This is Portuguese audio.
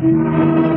Música